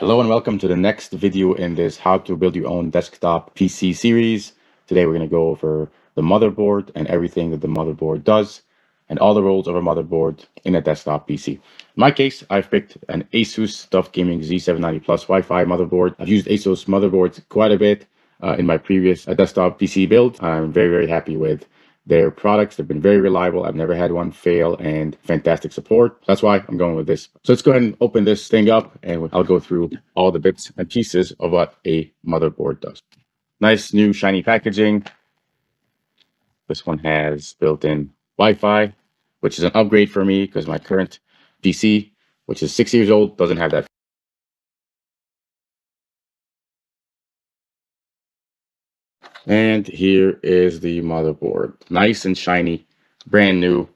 Hello and welcome to the next video in this how to build your own desktop PC series. Today we're going to go over the motherboard and everything that the motherboard does and all the roles of a motherboard in a desktop PC. In my case, I've picked an Asus TUF Gaming Z790 Plus Wi-Fi motherboard. I've used Asus motherboards quite a bit uh, in my previous uh, desktop PC build. I'm very, very happy with their products. They've been very reliable. I've never had one fail and fantastic support. That's why I'm going with this. So let's go ahead and open this thing up and I'll go through all the bits and pieces of what a motherboard does. Nice new shiny packaging. This one has built-in Wi-Fi, which is an upgrade for me because my current PC, which is six years old, doesn't have that And here is the motherboard. Nice and shiny, brand new.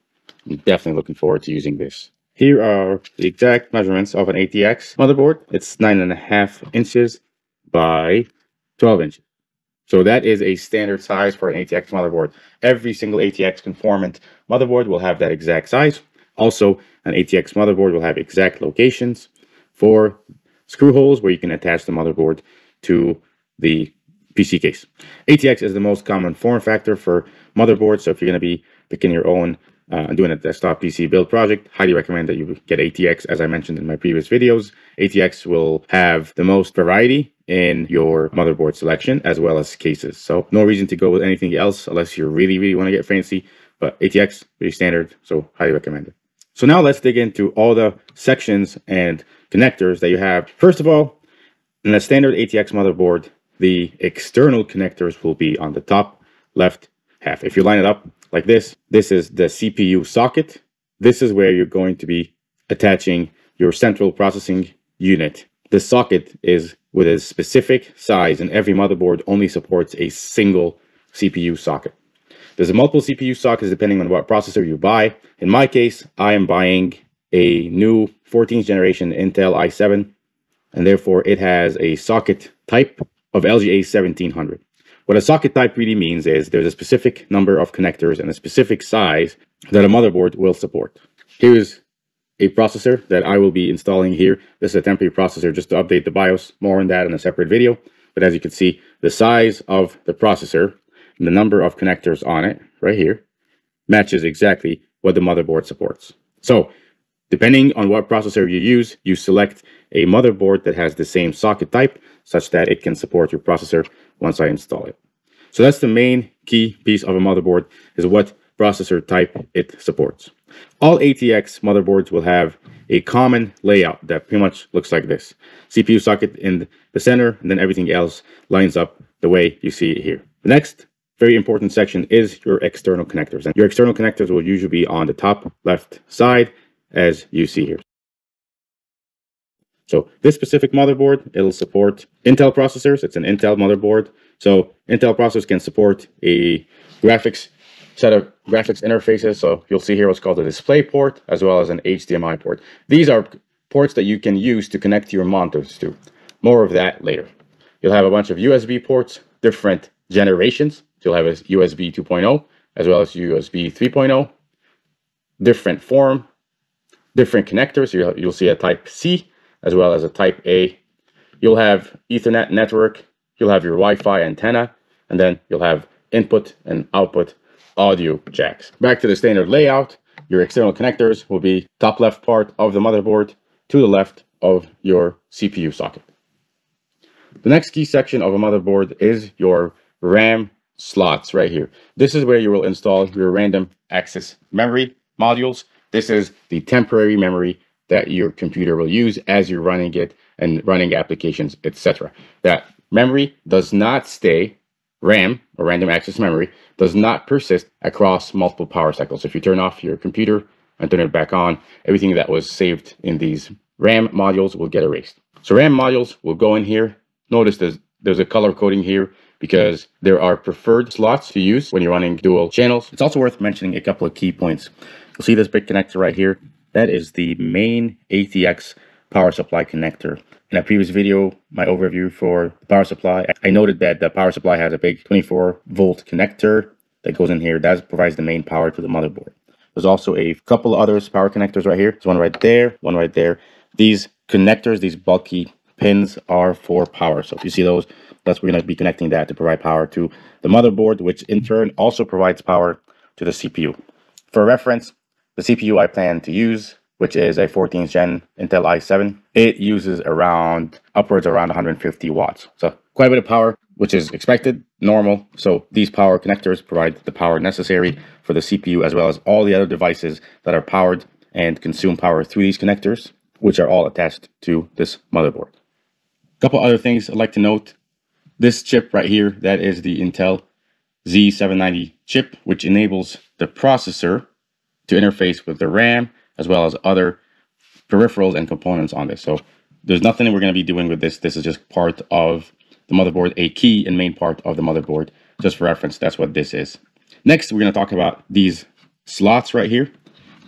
I'm definitely looking forward to using this. Here are the exact measurements of an ATX motherboard. It's nine and a half inches by 12 inches. So that is a standard size for an ATX motherboard. Every single ATX conformant motherboard will have that exact size. Also, an ATX motherboard will have exact locations for screw holes where you can attach the motherboard to the PC case. ATX is the most common form factor for motherboards. So if you're going to be picking your own uh, doing a desktop PC build project, highly recommend that you get ATX. As I mentioned in my previous videos, ATX will have the most variety in your motherboard selection as well as cases. So no reason to go with anything else unless you really, really want to get fancy. But ATX, pretty standard, so highly recommend it. So now let's dig into all the sections and connectors that you have. First of all, in a standard ATX motherboard, the external connectors will be on the top left half. If you line it up like this, this is the CPU socket. This is where you're going to be attaching your central processing unit. The socket is with a specific size and every motherboard only supports a single CPU socket. There's a multiple CPU sockets depending on what processor you buy. In my case, I am buying a new 14th generation Intel i7 and therefore it has a socket type of LGA 1700. What a socket type really means is there's a specific number of connectors and a specific size that a motherboard will support. Here's a processor that I will be installing here. This is a temporary processor just to update the BIOS. More on that in a separate video. But as you can see, the size of the processor and the number of connectors on it right here matches exactly what the motherboard supports. So Depending on what processor you use, you select a motherboard that has the same socket type such that it can support your processor once I install it. So that's the main key piece of a motherboard is what processor type it supports. All ATX motherboards will have a common layout that pretty much looks like this. CPU socket in the center, and then everything else lines up the way you see it here. The next very important section is your external connectors. And your external connectors will usually be on the top left side as you see here. So this specific motherboard, it'll support Intel processors. It's an Intel motherboard. So Intel processors can support a graphics set of graphics interfaces. So you'll see here what's called a display port as well as an HDMI port. These are ports that you can use to connect your monitors to. More of that later. You'll have a bunch of USB ports, different generations. You'll have a USB 2.0 as well as USB 3.0, different form, different connectors. You'll, you'll see a type C as well as a type A. You'll have Ethernet network. You'll have your Wi-Fi antenna, and then you'll have input and output audio jacks. Back to the standard layout, your external connectors will be top left part of the motherboard to the left of your CPU socket. The next key section of a motherboard is your RAM slots right here. This is where you will install your random access memory modules this is the temporary memory that your computer will use as you're running it and running applications, etc. That memory does not stay, RAM, or random access memory, does not persist across multiple power cycles. If you turn off your computer and turn it back on, everything that was saved in these RAM modules will get erased. So RAM modules will go in here. Notice there's, there's a color coding here because there are preferred slots to use when you're running dual channels. It's also worth mentioning a couple of key points. You'll see this big connector right here. That is the main ATX power supply connector. In a previous video, my overview for the power supply, I noted that the power supply has a big 24 volt connector that goes in here. That provides the main power to the motherboard. There's also a couple of others power connectors right here. There's one right there, one right there. These connectors, these bulky pins are for power. So if you see those, that's we're going to be connecting that to provide power to the motherboard, which in turn also provides power to the CPU. For reference, the CPU I plan to use, which is a 14th gen Intel i7, it uses around upwards around 150 watts. So quite a bit of power, which is expected, normal. So these power connectors provide the power necessary for the CPU as well as all the other devices that are powered and consume power through these connectors, which are all attached to this motherboard. A couple other things I'd like to note. This chip right here, that is the Intel Z790 chip, which enables the processor to interface with the RAM as well as other peripherals and components on this. So there's nothing we're going to be doing with this. This is just part of the motherboard, a key and main part of the motherboard. Just for reference, that's what this is. Next, we're going to talk about these slots right here.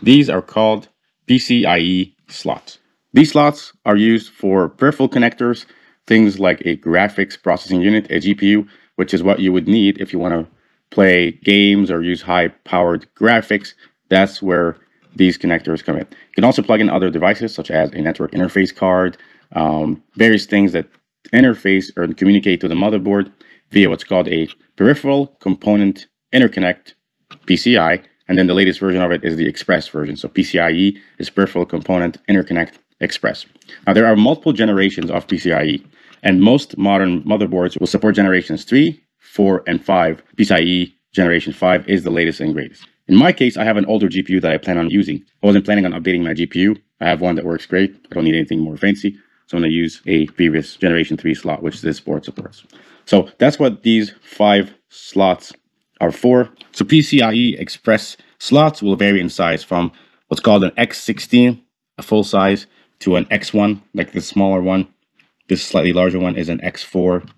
These are called PCIe slots. These slots are used for peripheral connectors, things like a graphics processing unit, a GPU, which is what you would need if you want to play games or use high powered graphics. That's where these connectors come in. You can also plug in other devices such as a network interface card, um, various things that interface or communicate to the motherboard via what's called a peripheral component interconnect PCI. And then the latest version of it is the Express version. So PCIe is peripheral component interconnect Express. Now there are multiple generations of PCIe, and most modern motherboards will support generations 3, 4, and 5. PCIe generation 5 is the latest and greatest. In my case, I have an older GPU that I plan on using. I wasn't planning on updating my GPU. I have one that works great. I don't need anything more fancy. So I'm going to use a previous generation 3 slot, which this board supports. So that's what these five slots are for. So PCIe Express slots will vary in size from what's called an X16, a full size, to an X1, like the smaller one. This slightly larger one is an X4,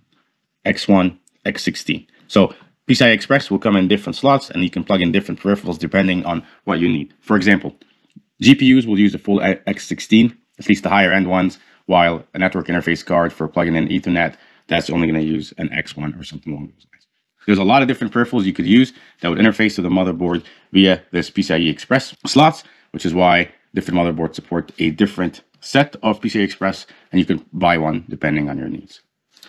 X1, X16. So PCI Express will come in different slots and you can plug in different peripherals depending on what you need. For example, GPUs will use a full X16, at least the higher end ones, while a network interface card for plugging in Ethernet, that's only going to use an X1 or something along those lines. There's a lot of different peripherals you could use that would interface to the motherboard via this PCIe Express slots, which is why different motherboards support a different set of PCI Express, and you can buy one depending on your needs.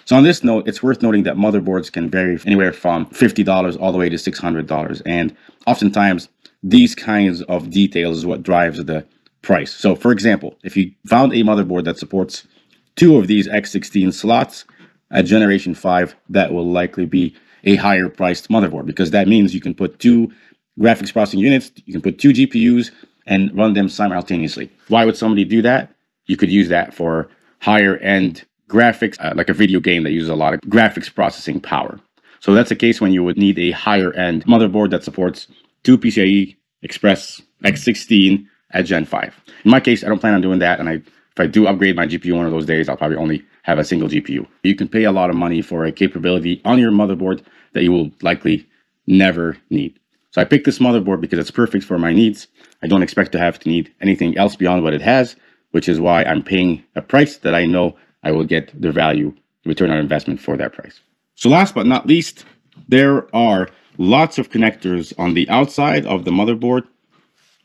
So on this note, it's worth noting that motherboards can vary anywhere from $50 all the way to $600. And oftentimes, these kinds of details is what drives the price. So for example, if you found a motherboard that supports two of these X16 slots at generation 5, that will likely be a higher priced motherboard because that means you can put two graphics processing units, you can put two GPUs and run them simultaneously. Why would somebody do that? You could use that for higher end graphics, uh, like a video game that uses a lot of graphics processing power. So that's a case when you would need a higher end motherboard that supports two PCIe Express X16 at Gen 5. In my case, I don't plan on doing that. And I, if I do upgrade my GPU one of those days, I'll probably only have a single GPU. You can pay a lot of money for a capability on your motherboard that you will likely never need. So I picked this motherboard because it's perfect for my needs. I don't expect to have to need anything else beyond what it has, which is why I'm paying a price that I know I will get the value, return on investment for that price. So last but not least, there are lots of connectors on the outside of the motherboard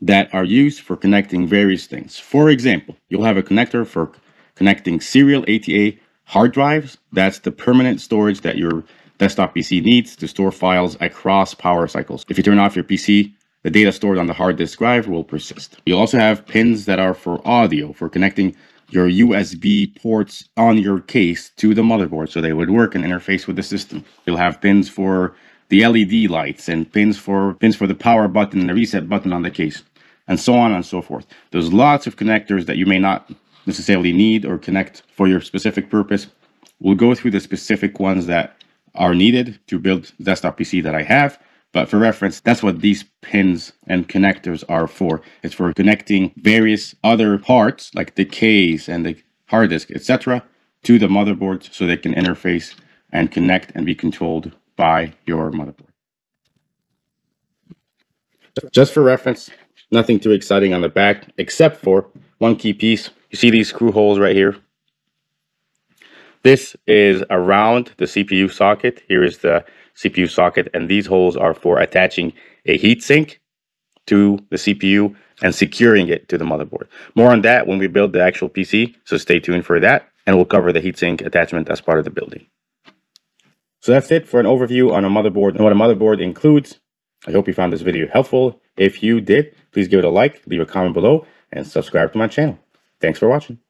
that are used for connecting various things. For example, you'll have a connector for connecting serial ATA hard drives. That's the permanent storage that your desktop PC needs to store files across power cycles. If you turn off your PC, the data stored on the hard disk drive will persist. You'll also have pins that are for audio, for connecting your USB ports on your case to the motherboard so they would work and interface with the system. You'll have pins for the LED lights and pins for pins for the power button and the reset button on the case and so on and so forth. There's lots of connectors that you may not necessarily need or connect for your specific purpose. We'll go through the specific ones that are needed to build the desktop PC that I have but for reference, that's what these pins and connectors are for. It's for connecting various other parts like the case and the hard disk, etc., to the motherboard so they can interface and connect and be controlled by your motherboard. Just for reference, nothing too exciting on the back except for one key piece. You see these screw holes right here? This is around the CPU socket. Here is the CPU socket, and these holes are for attaching a heatsink to the CPU and securing it to the motherboard. More on that when we build the actual PC, so stay tuned for that. and we'll cover the heatsink attachment as part of the building. So that's it for an overview on a motherboard and what a motherboard includes. I hope you found this video helpful. If you did, please give it a like, leave a comment below, and subscribe to my channel. Thanks for watching.